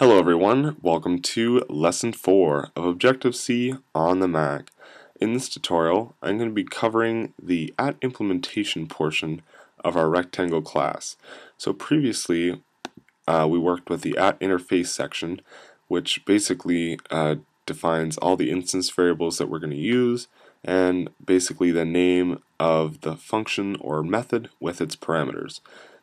Hello everyone, welcome to Lesson 4 of Objective-C on the Mac. In this tutorial, I'm going to be covering the at implementation portion of our rectangle class. So previously, uh, we worked with the at interface section, which basically uh, defines all the instance variables that we're going to use, and basically the name of the function or method with its parameters.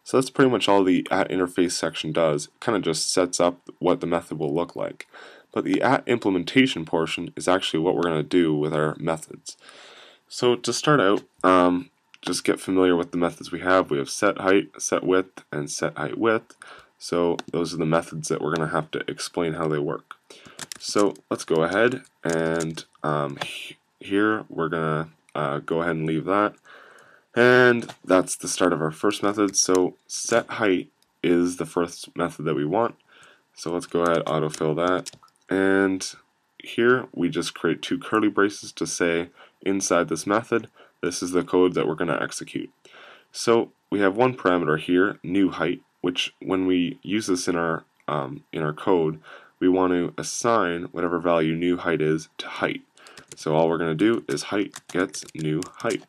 So that's pretty much all the at interface section does. It kind of just sets up what the method will look like. But the at implementation portion is actually what we're going to do with our methods. So to start out, um, just get familiar with the methods we have. We have set height, set width, and set height width. So those are the methods that we're going to have to explain how they work. So let's go ahead and um, here we're going to uh, go ahead and leave that. And that's the start of our first method. So set height is the first method that we want. So let's go ahead autofill that. And here we just create two curly braces to say inside this method, this is the code that we're going to execute. So we have one parameter here, new height, which when we use this in our um, in our code, we want to assign whatever value new height is to height. So all we're going to do is height gets new height.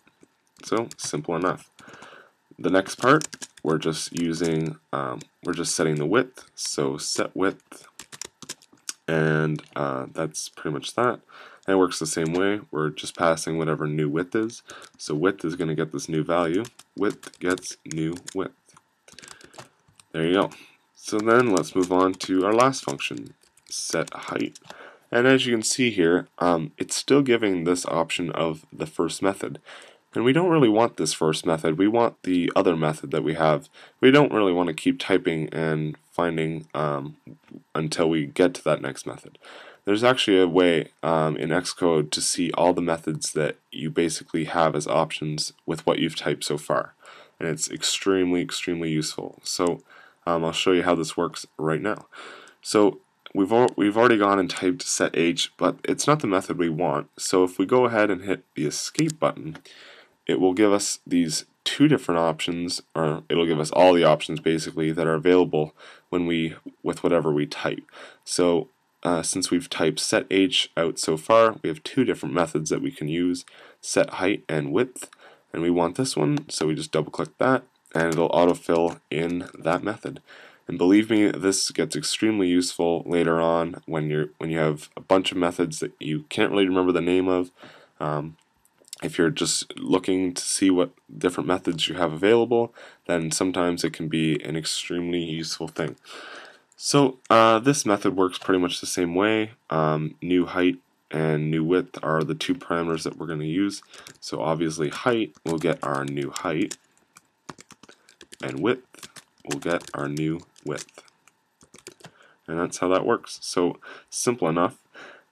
So simple enough. The next part, we're just using, um, we're just setting the width. So set width, and uh, that's pretty much that. And it works the same way. We're just passing whatever new width is. So width is going to get this new value. Width gets new width. There you go. So then let's move on to our last function, set height. And as you can see here, um, it's still giving this option of the first method. And we don't really want this first method. We want the other method that we have. We don't really want to keep typing and finding um, until we get to that next method. There's actually a way um, in Xcode to see all the methods that you basically have as options with what you've typed so far. And it's extremely, extremely useful. So um, I'll show you how this works right now. So we've, al we've already gone and typed set h, but it's not the method we want. So if we go ahead and hit the escape button, it will give us these two different options, or it'll give us all the options basically that are available when we with whatever we type. So uh, since we've typed set h out so far, we have two different methods that we can use, set height and width, and we want this one, so we just double click that, and it'll autofill in that method. And believe me, this gets extremely useful later on when you're when you have a bunch of methods that you can't really remember the name of. Um, if you're just looking to see what different methods you have available, then sometimes it can be an extremely useful thing. So uh, this method works pretty much the same way. Um, new height and new width are the two parameters that we're going to use. So obviously height will get our new height, and width will get our new width. And that's how that works. So simple enough.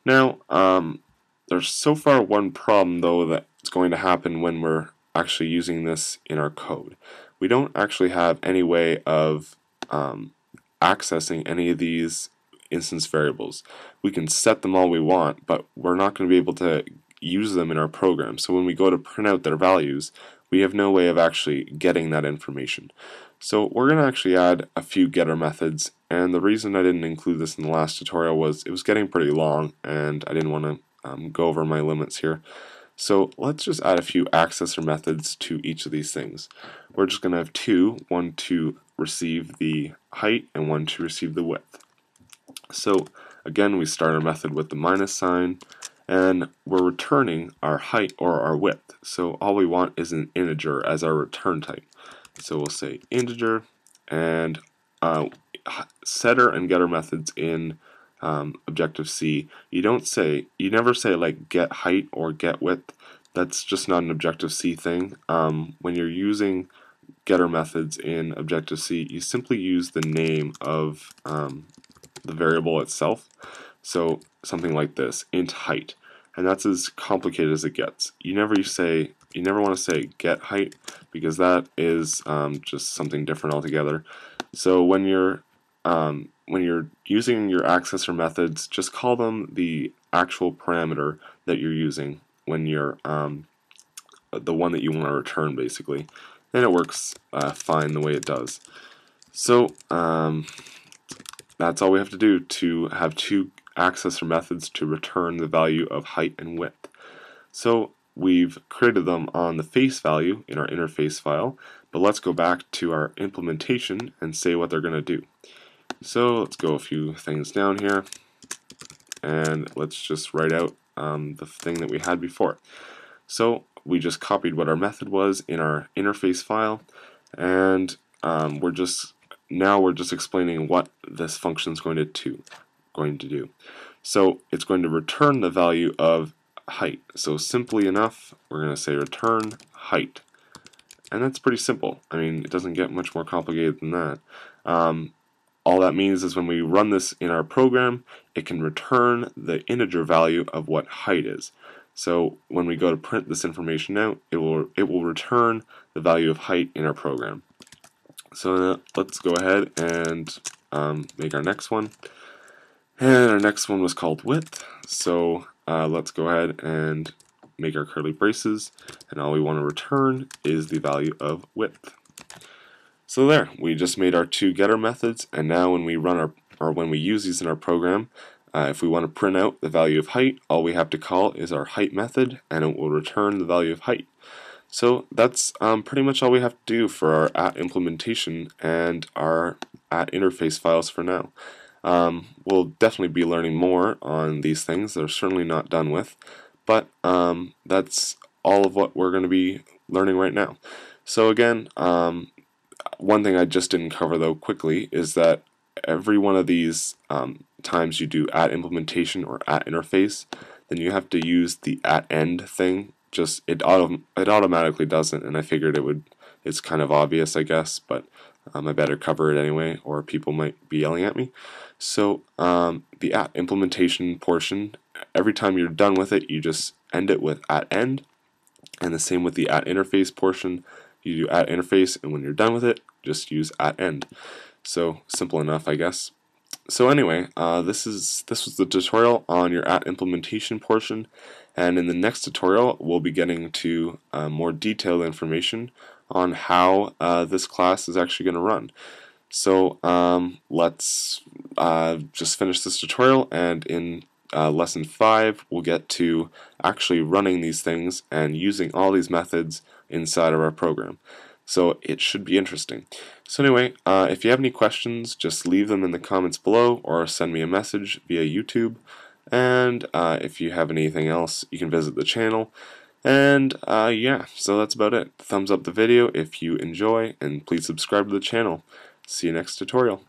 Now, um, there's so far one problem though that it's going to happen when we're actually using this in our code. We don't actually have any way of um, accessing any of these instance variables. We can set them all we want, but we're not going to be able to use them in our program. So when we go to print out their values, we have no way of actually getting that information. So we're going to actually add a few getter methods, and the reason I didn't include this in the last tutorial was it was getting pretty long, and I didn't want to um, go over my limits here. So let's just add a few accessor methods to each of these things. We're just going to have two, one to receive the height and one to receive the width. So again, we start our method with the minus sign, and we're returning our height or our width. So all we want is an integer as our return type. So we'll say integer, and uh, setter and getter methods in um, Objective C, you don't say, you never say like get height or get width. That's just not an Objective C thing. Um, when you're using getter methods in Objective C, you simply use the name of um, the variable itself. So something like this, int height. And that's as complicated as it gets. You never say, you never want to say get height because that is um, just something different altogether. So when you're um, when you're using your accessor methods, just call them the actual parameter that you're using when you're um, the one that you want to return, basically. And it works uh, fine the way it does. So um, that's all we have to do to have two accessor methods to return the value of height and width. So we've created them on the face value in our interface file, but let's go back to our implementation and say what they're going to do. So let's go a few things down here, and let's just write out um, the thing that we had before. So we just copied what our method was in our interface file, and um, we're just now we're just explaining what this function is going to, to going to do. So it's going to return the value of height. So simply enough, we're going to say return height. And that's pretty simple. I mean, it doesn't get much more complicated than that. Um, all that means is when we run this in our program, it can return the integer value of what height is. So when we go to print this information out, it will it will return the value of height in our program. So let's go ahead and um, make our next one. And our next one was called width. So uh, let's go ahead and make our curly braces. And all we want to return is the value of width. So there, we just made our two getter methods. And now when we run our, or when we use these in our program, uh, if we want to print out the value of height, all we have to call is our height method, and it will return the value of height. So that's um, pretty much all we have to do for our at implementation and our at interface files for now. Um, we'll definitely be learning more on these things. They're certainly not done with, but um, that's all of what we're going to be learning right now. So again, um, one thing I just didn't cover though quickly is that every one of these um, times you do at implementation or at interface, then you have to use the at end thing just it auto it automatically doesn't, and I figured it would. It's kind of obvious, I guess, but um, I better cover it anyway, or people might be yelling at me. So um, the at implementation portion, every time you're done with it, you just end it with at end, and the same with the at interface portion. You do at interface, and when you're done with it, just use at end. So simple enough, I guess. So anyway, uh, this is this was the tutorial on your at implementation portion, and in the next tutorial, we'll be getting to uh, more detailed information on how uh, this class is actually going to run. So um, let's uh, just finish this tutorial, and in uh, lesson 5, we'll get to actually running these things and using all these methods inside of our program. So it should be interesting. So anyway, uh, if you have any questions, just leave them in the comments below or send me a message via YouTube. And uh, if you have anything else, you can visit the channel. And uh, yeah, so that's about it. Thumbs up the video if you enjoy, and please subscribe to the channel. See you next tutorial.